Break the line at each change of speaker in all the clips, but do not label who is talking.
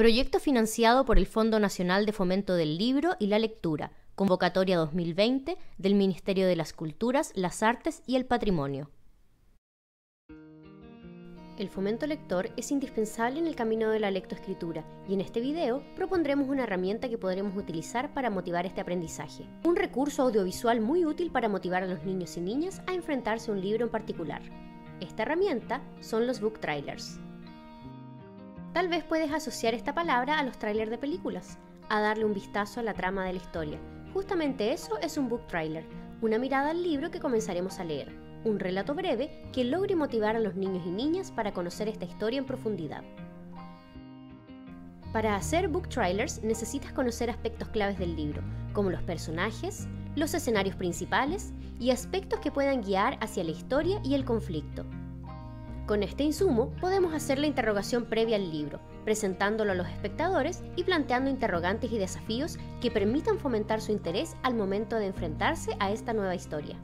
Proyecto financiado por el Fondo Nacional de Fomento del Libro y la Lectura, convocatoria 2020 del Ministerio de las Culturas, las Artes y el Patrimonio. El fomento lector es indispensable en el camino de la lectoescritura y en este video propondremos una herramienta que podremos utilizar para motivar este aprendizaje. Un recurso audiovisual muy útil para motivar a los niños y niñas a enfrentarse a un libro en particular. Esta herramienta son los book trailers. Tal vez puedes asociar esta palabra a los trailers de películas, a darle un vistazo a la trama de la historia. Justamente eso es un book trailer, una mirada al libro que comenzaremos a leer un relato breve que logre motivar a los niños y niñas para conocer esta historia en profundidad. Para hacer book trailers necesitas conocer aspectos claves del libro, como los personajes, los escenarios principales y aspectos que puedan guiar hacia la historia y el conflicto. Con este insumo podemos hacer la interrogación previa al libro, presentándolo a los espectadores y planteando interrogantes y desafíos que permitan fomentar su interés al momento de enfrentarse a esta nueva historia.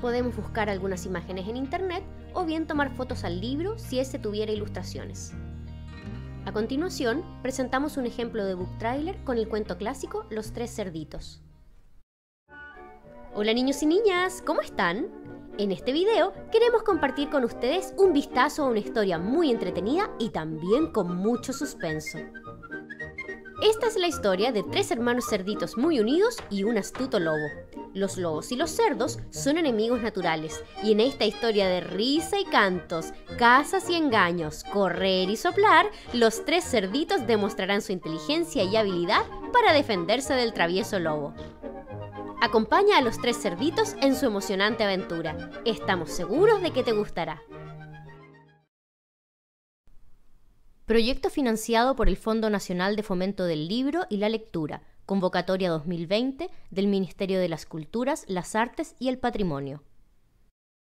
Podemos buscar algunas imágenes en internet o bien tomar fotos al libro si este tuviera ilustraciones. A continuación, presentamos un ejemplo de book trailer con el cuento clásico Los tres cerditos. Hola niños y niñas, ¿cómo están? En este video queremos compartir con ustedes un vistazo a una historia muy entretenida y también con mucho suspenso. Esta es la historia de tres hermanos cerditos muy unidos y un astuto lobo. Los lobos y los cerdos son enemigos naturales, y en esta historia de risa y cantos, cazas y engaños, correr y soplar, los tres cerditos demostrarán su inteligencia y habilidad para defenderse del travieso lobo. Acompaña a los tres cerditos en su emocionante aventura. Estamos seguros de que te gustará. Proyecto financiado por el Fondo Nacional de Fomento del Libro y la Lectura, convocatoria 2020 del Ministerio de las Culturas, las Artes y el Patrimonio.